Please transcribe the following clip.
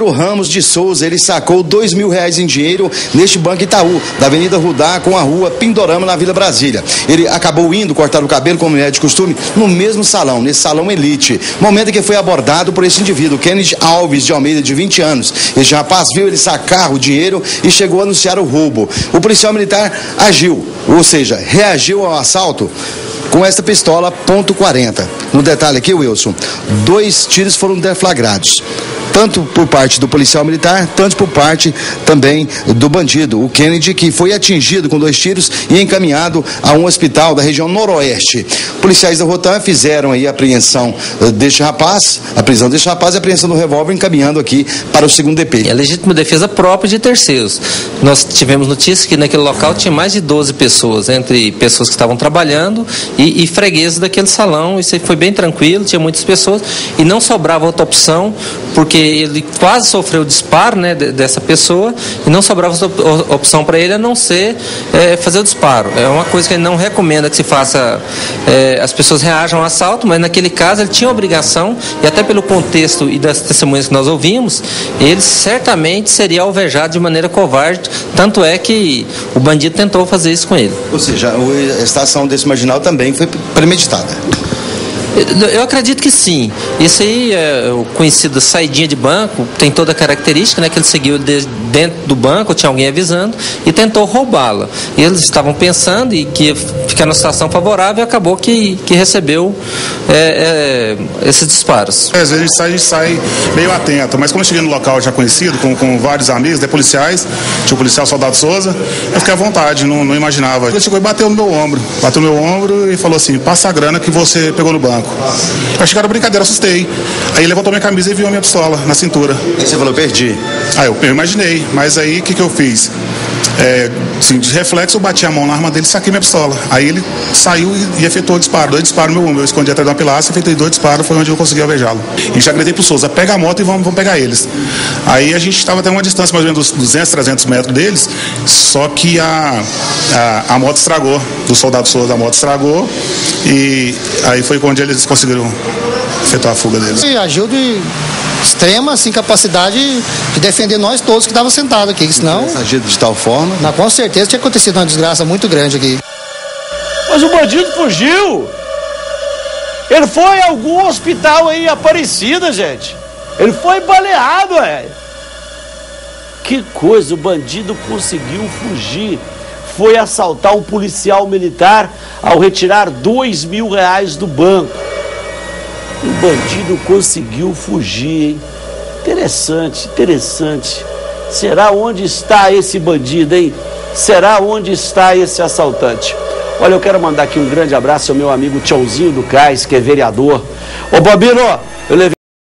Leandro Ramos de Souza, ele sacou dois mil reais em dinheiro neste Banco Itaú, da Avenida Rudá com a rua Pindorama, na Vila Brasília. Ele acabou indo cortar o cabelo, como é de costume, no mesmo salão, nesse salão Elite. Momento em que foi abordado por esse indivíduo, Kennedy Alves de Almeida, de 20 anos. Este rapaz viu ele sacar o dinheiro e chegou a anunciar o roubo. O policial militar agiu, ou seja, reagiu ao assalto com esta pistola ponto .40. No detalhe aqui, Wilson, dois tiros foram deflagrados tanto por parte do policial militar, tanto por parte também do bandido, o Kennedy, que foi atingido com dois tiros e encaminhado a um hospital da região noroeste. Policiais da Rotan fizeram aí a apreensão eh, deste rapaz, a prisão deste rapaz e a apreensão do revólver, encaminhando aqui para o segundo DP. É legítima defesa própria de terceiros. Nós tivemos notícia que naquele local tinha mais de 12 pessoas, entre pessoas que estavam trabalhando e, e fregueses daquele salão. Isso foi bem tranquilo, tinha muitas pessoas e não sobrava outra opção, porque ele quase sofreu disparo né, dessa pessoa e não sobrava opção para ele a não ser é, fazer o disparo. É uma coisa que ele não recomenda que se faça, é, as pessoas reajam ao assalto, mas naquele caso ele tinha obrigação, e até pelo contexto e das testemunhas que nós ouvimos, ele certamente seria alvejado de maneira covarde, tanto é que o bandido tentou fazer isso com ele. Ou seja, a estação desse marginal também foi premeditada. Eu acredito que sim. Isso aí é o conhecido saidinha de banco, tem toda a característica, né? Que ele seguiu dentro do banco, tinha alguém avisando, e tentou roubá-la. Eles estavam pensando e que ia ficar numa situação favorável e acabou que, que recebeu é, é, esses disparos. É, às vezes a gente, sai, a gente sai meio atento, mas quando eu cheguei no local já conhecido, com, com vários amigos, de policiais, tinha o policial Soldado Souza, eu fiquei à vontade, não, não imaginava. Ele chegou e bateu no meu ombro, bateu no meu ombro e falou assim: passa a grana que você pegou no banco. Aí chegaram brincadeira, assustei. Aí ele levantou minha camisa e viu a minha pistola na cintura. E você falou, perdi. Aí eu, eu imaginei, mas aí o que, que eu fiz? É, assim, de reflexo, eu bati a mão na arma dele e saquei minha pistola. Aí ele saiu e, e efetuou o disparo. Dois disparos no meu ombro. Eu escondi atrás de uma pilastra, efetuei dois disparos, foi onde eu consegui alvejá-lo. E já gritei pro Souza, pega a moto e vamos, vamos pegar eles. Aí a gente estava até uma distância mais ou menos dos 200, 300 metros deles, só que a, a, a moto estragou, do soldado Souza a moto estragou, e aí foi onde eles conseguiram efetuar a fuga deles. E agiu de extrema assim, capacidade de defender nós todos que estavam sentados aqui, senão... Agido de tal forma... Na, com certeza tinha acontecido uma desgraça muito grande aqui. Mas o bandido fugiu! Ele foi a algum hospital aí, Aparecida, gente. Ele foi baleado, é. Que coisa, o bandido conseguiu fugir. Foi assaltar um policial militar ao retirar dois mil reais do banco. O bandido conseguiu fugir, hein? Interessante, interessante. Será onde está esse bandido, hein? Será onde está esse assaltante? Olha, eu quero mandar aqui um grande abraço ao meu amigo Tchãozinho do Cais, que é vereador. Ô, Bobino, eu levei.